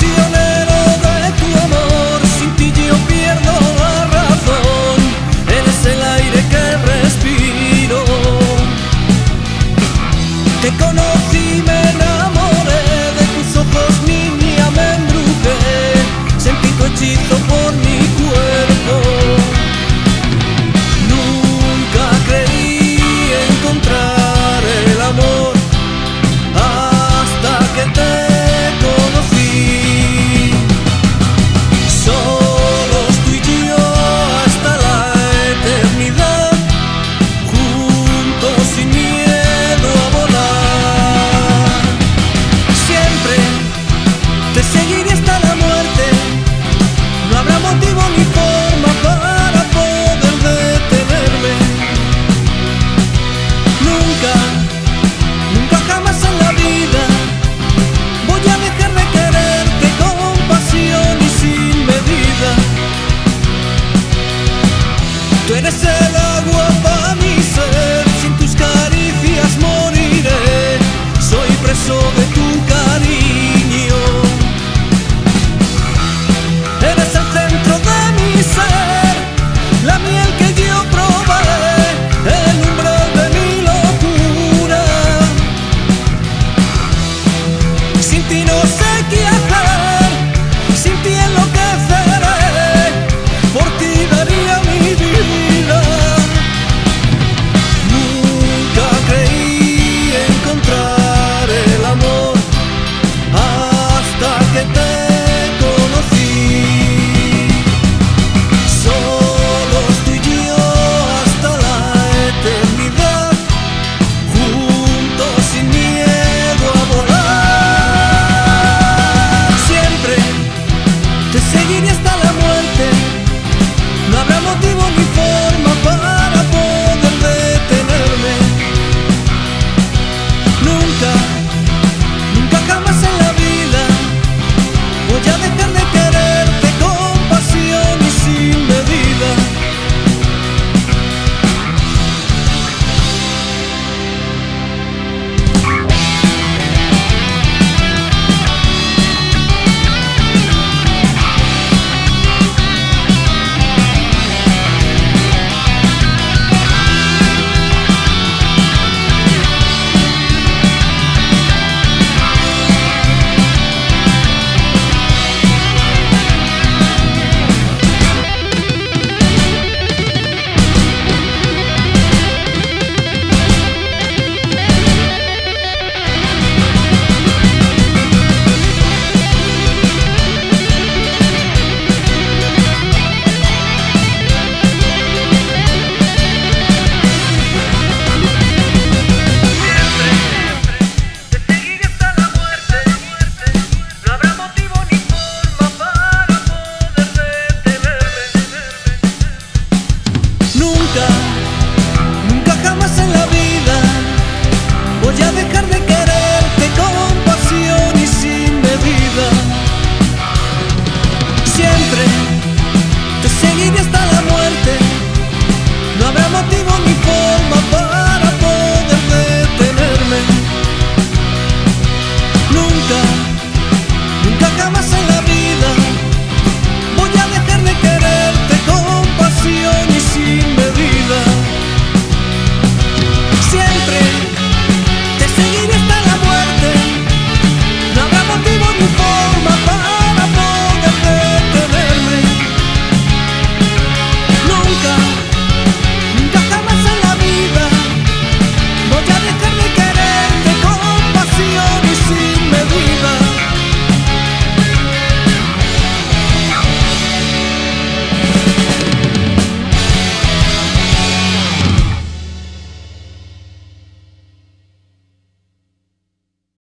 De tu amor, sin ti yo pierdo la razón, eres el aire que respiro. said